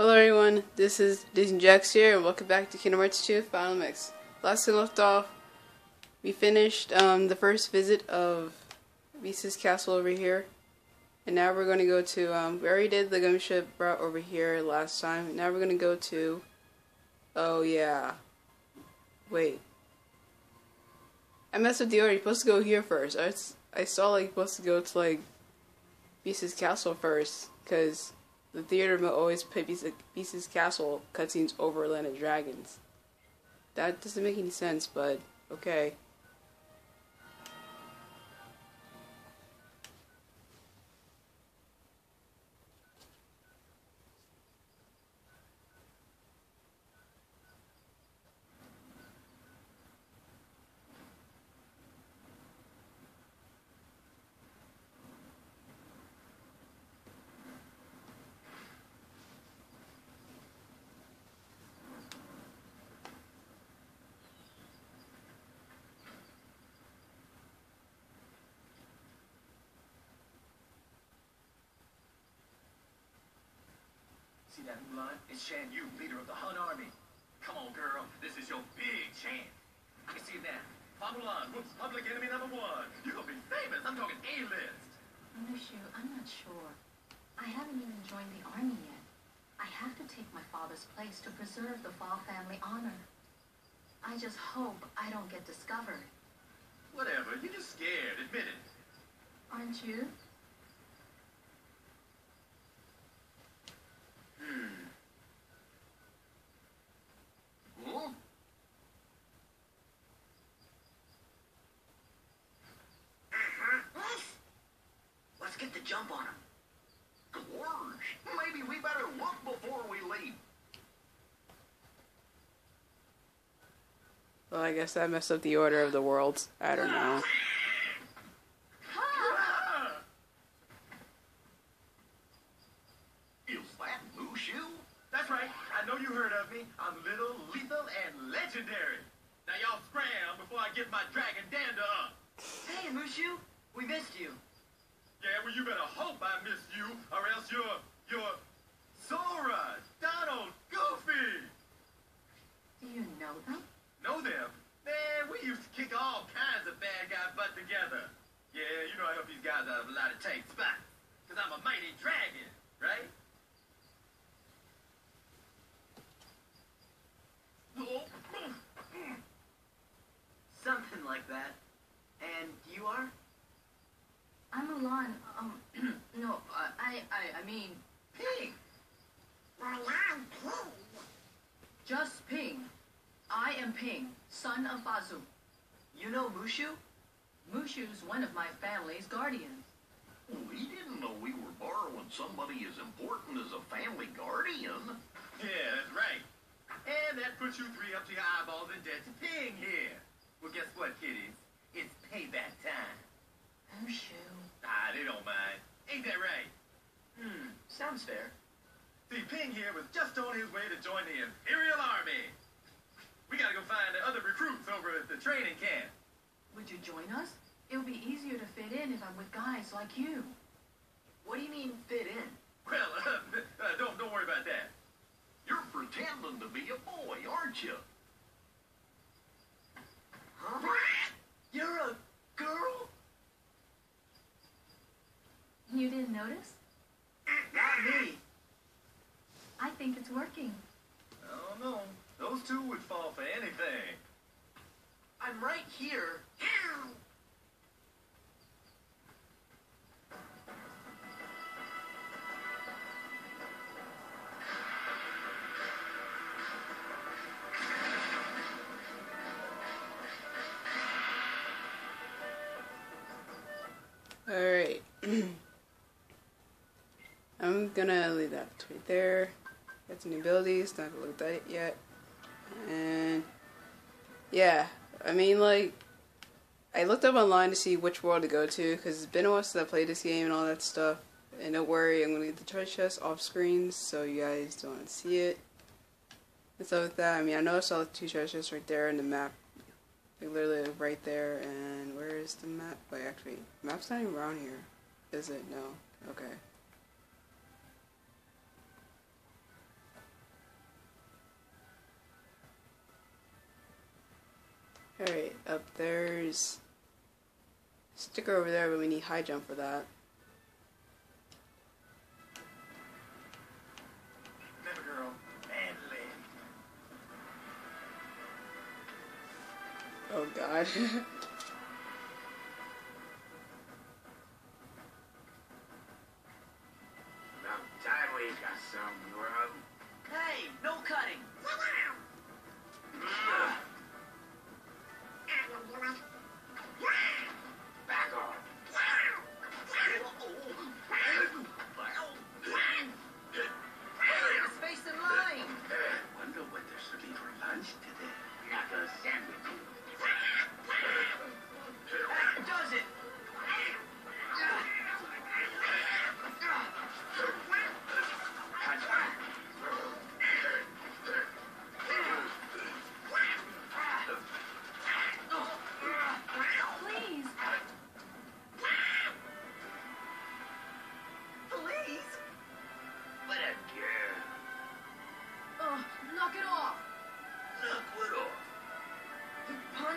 Hello everyone, this is Disney Jax here, and welcome back to Kingdom Hearts 2 Final Mix. Last time left off, we finished um, the first visit of Beast's Castle over here, and now we're going to go to, um, we already did the gunship ship brought over here last time, now we're going to go to, oh yeah, wait, I messed up the order, you're supposed to go here first, I, I saw like supposed to go to like Beast's Castle first, because the theater will always put Beast's Castle cutscenes over Land of Dragons. That doesn't make any sense, but okay. See that Mulan? It's Shan Yu, leader of the Hun army. Come on, girl. This is your big chance. I can see it now. Fa whoops, public enemy number one. You're gonna be famous. I'm talking A-list. Mushu, I'm not sure. I haven't even joined the army yet. I have to take my father's place to preserve the Fa family honor. I just hope I don't get discovered. Whatever. You're just scared. Admit it. Aren't you? Jump on him. Maybe we better look before we leave. Well, I guess that messed up the order of the worlds. I don't know. Is that Mushu? That's right. I know you heard of me. I'm little, lethal, and legendary. Now y'all scram before I get my dragon dander up. Hey, Mushu. We missed you. Yeah, well, you better hope I miss you, or else you're, you're Sora, Donald, Goofy. Do you know them? Know them? Man, we used to kick all kinds of bad guy butt together. Yeah, you know I help these guys out of a lot of tight spots. Because I'm a mighty dragon, right? Something like that. And you are? I'm Mulan. Um, no, I, I, I mean, Ping. Mulan Ping. Just Ping. I am Ping, son of Fa Zhou. You know Mushu? Mushu's one of my family's guardians. We didn't know we were borrowing somebody as important as a family guardian. Yeah, that's right. And that puts you three up to your eyeballs in debt to Ping here. Well, guess what, kiddies? It's payback time. Mushu. Ah, they don't mind. Ain't that right? Hmm, sounds fair. See, Ping here was just on his way to join the Imperial Army. We gotta go find the other recruits over at the training camp. Would you join us? It would be easier to fit in if I'm with guys like you. What do you mean, fit in? Well, uh, uh, don't, don't worry about that. You're pretending to be a boy, aren't you? Alright. I'm gonna leave that right there. Got new abilities, not gonna at it yet. And yeah, I mean like I looked up online to see which world to go to because it's been a while since I played this game and all that stuff. And don't worry, I'm gonna get the treasure chest off screen so you guys don't see it. And stuff like that. I mean, I know I saw the two treasure chests right there in the map, like literally right there and where is the map? Wait, actually, map's not even around here. Is it? No. Okay. Alright, up there's sticker over there, but we need high jump for that. Oh god.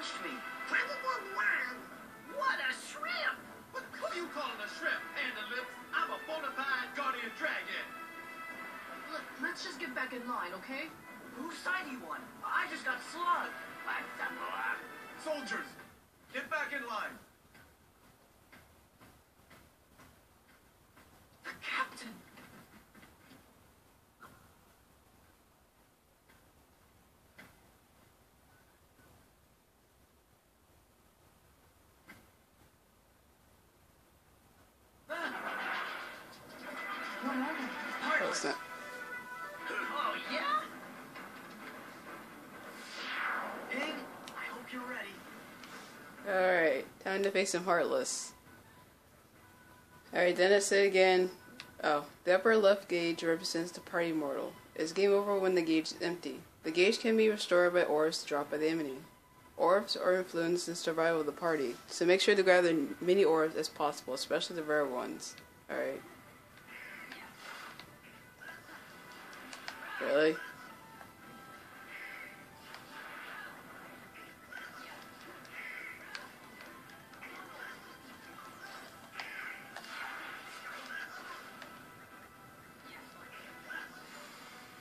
punched me. What a shrimp. What, who you calling a shrimp? Lips. I'm a bona fide guardian dragon. Look, let's just get back in line, okay? Whose side you on? I just got slugged. Soldiers, get back in line. The captain. What are they? Alright, time to face some Heartless. Alright, Dennis said again. Oh, the upper left gauge represents the party mortal. It's game over when the gauge is empty. The gauge can be restored by orbs dropped by the enemy. Orbs are influenced in survival of the party, so make sure to grab as many orbs as possible, especially the rare ones. Alright. Really?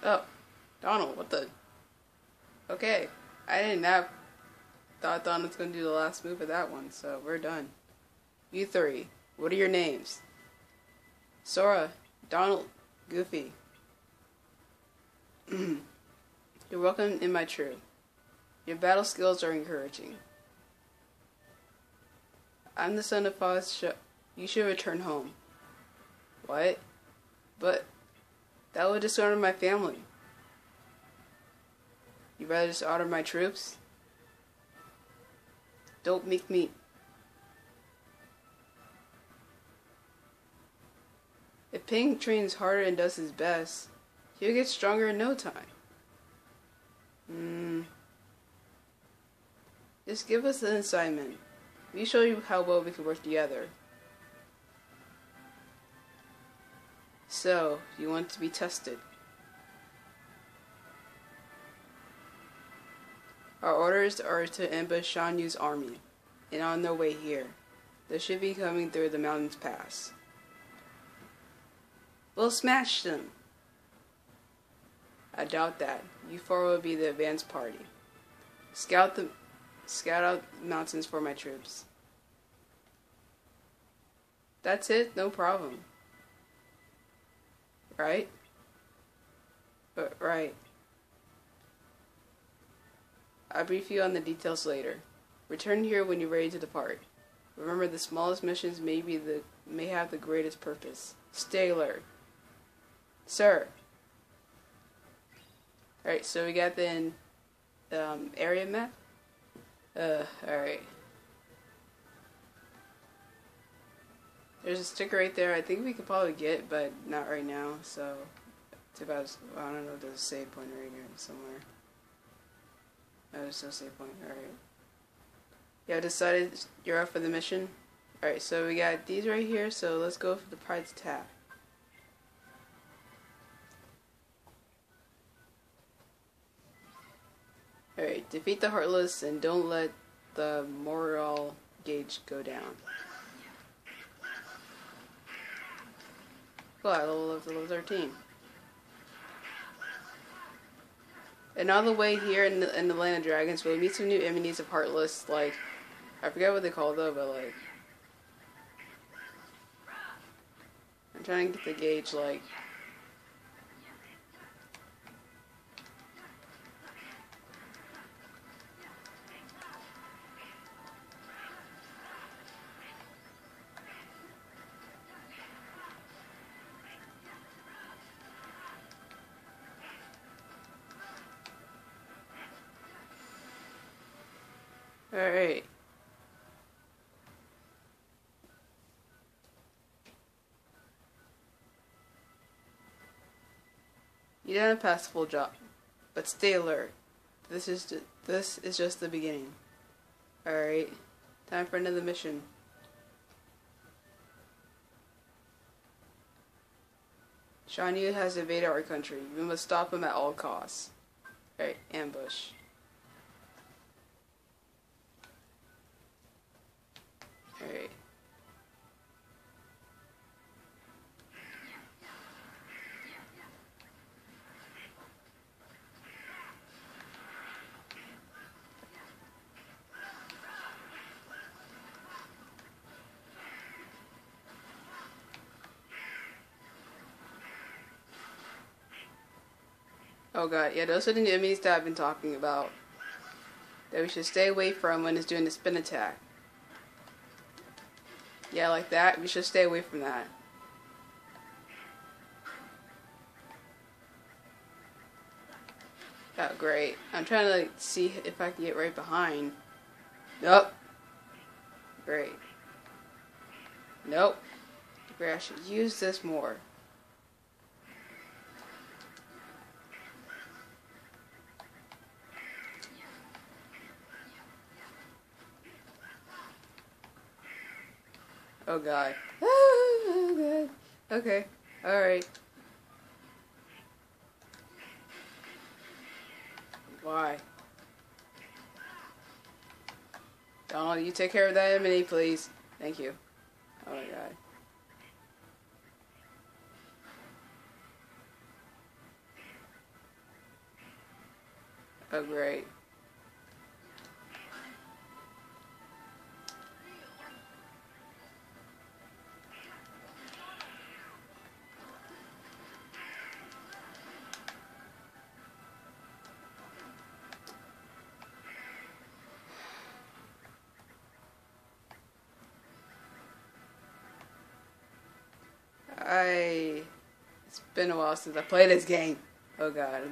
Oh, Donald, what the? Okay, I didn't have thought Donald was gonna do the last move of that one, so we're done. You three, what are your names? Sora, Donald, Goofy. You're welcome in my troop. Your battle skills are encouraging. I'm the son of Foz. You should return home. What? But that would dishonor my family. You rather dishonor my troops? Don't make me. If Ping trains harder and does his best, he'll get stronger in no time. Hmm. Just give us an assignment. We show you how well we can work together. So, you want to be tested. Our orders are to ambush Shan Yu's army, and on their way here. They should be coming through the mountains pass. We'll smash them. I doubt that. You four will be the advance party. Scout the scout out mountains for my troops. That's it, no problem. Right? But right. I'll brief you on the details later. Return here when you're ready to depart. Remember the smallest missions may be the may have the greatest purpose. Stay alert. Sir. Alright, so we got the um, area map. Uh, alright. There's a sticker right there. I think we could probably get, but not right now. So, it's about. I don't know. There's a save point right here somewhere. No, there's no save point. All right. Yeah, decided you're up for the mission. All right. So we got these right here. So let's go for the prize tab. All right. Defeat the heartless and don't let the morale gauge go down. Well, I level up to level 13. And on the way here in the, in the Land of Dragons, we'll meet some new enemies of Heartless, like, I forget what they call though, but like, I'm trying to get the gauge, like, Alright. You done a passable job, but stay alert. This is ju- this is just the beginning. Alright. Time for another mission. Shan Yu has invaded our country. We must stop him at all costs. Alright, ambush. Oh god, yeah, those are the enemies that I've been talking about. That we should stay away from when it's doing the spin attack. Yeah, like that. We should stay away from that. Oh, great. I'm trying to like, see if I can get right behind. Nope. Great. Nope. Great, I should use this more. Oh god. Oh god. Okay. Alright. Why? Donald, you take care of that enemy, please. Thank you. Oh my god. Oh great. Been a while since I played this game. Oh god.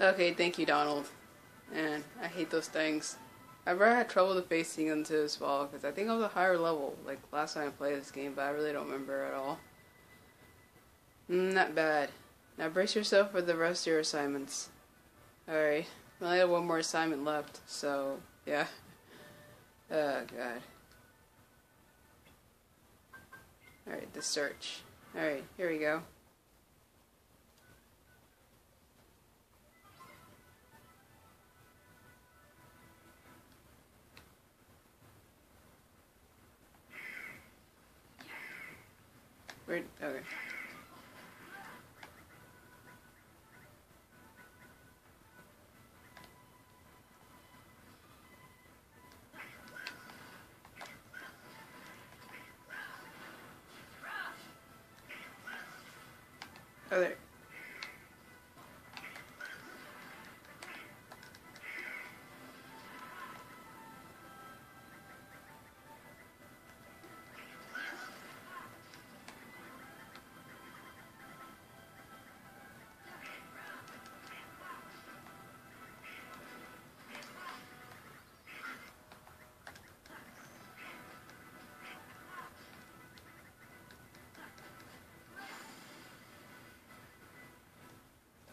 Okay, thank you, Donald. And I hate those things. I've ever had trouble defacing them too as well, because I think I was a higher level, like last time I played this game, but I really don't remember at all. Mm, not bad. Now brace yourself for the rest of your assignments. Alright, we only have one more assignment left, so, yeah. Oh, God. Alright, the search. Alright, here we go. Where? Okay. Oh, there.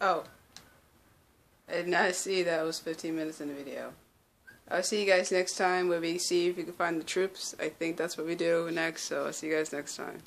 Oh. I did not see that was 15 minutes in the video. I'll see you guys next time where we see if we can find the troops. I think that's what we do next, so I'll see you guys next time.